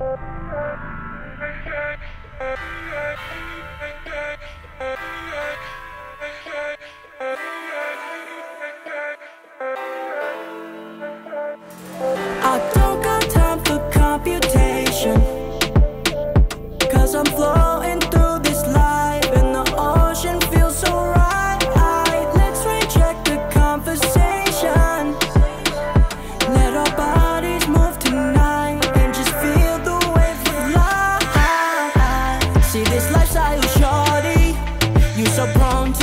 Thank you.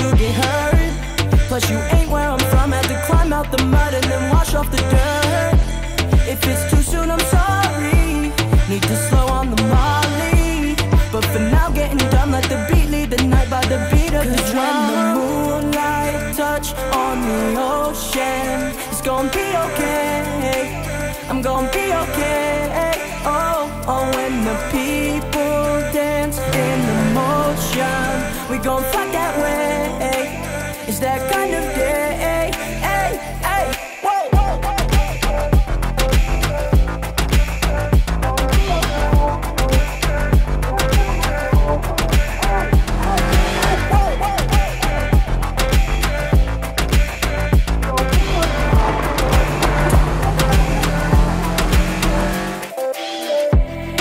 To get hurt. Plus, you ain't where I'm from. Had to climb out the mud and then wash off the dirt. If it's too soon, I'm sorry. Need to slow on the molly. But for now, getting done, let the beat lead the night by the beat of the drum. When the moonlight touch on the ocean, it's gonna be okay. I'm gonna be okay. Oh, oh, when the people dance in the motion, we gon' fight. It's that kind of day.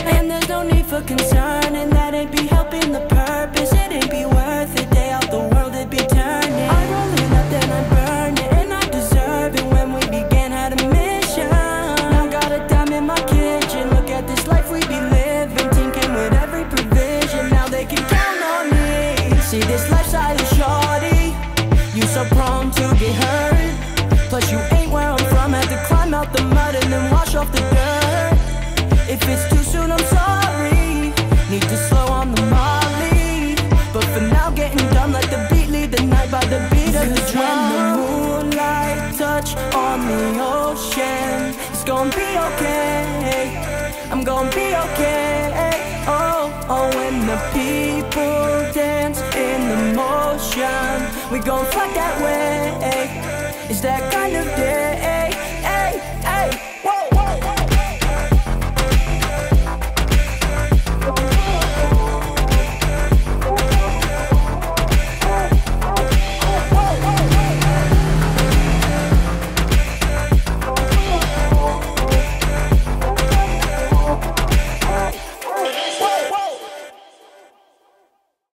And there's no need for concern, this lifestyle is shorty. You so prone to get hurt. Plus you ain't where I'm from. Had to climb out the mud and then wash off the dirt. If it's too soon, I'm sorry. Need to slow on the molly. But for now, getting done, let the beat lead the night by the beat of the drum. When the moonlight touch on the ocean, it's gonna be okay. I'm gonna be okay. Oh, oh, when the people dance motion, we gon' fight that way. It's that kind of day. Hey, hey, whoa.